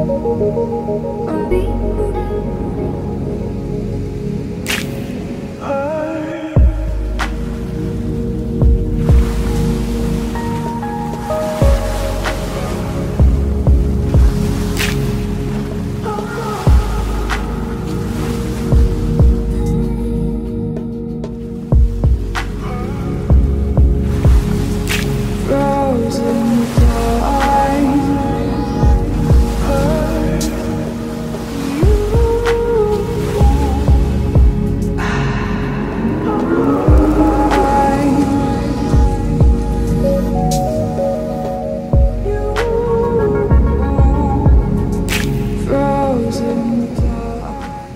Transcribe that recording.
ごめんごめんごめん。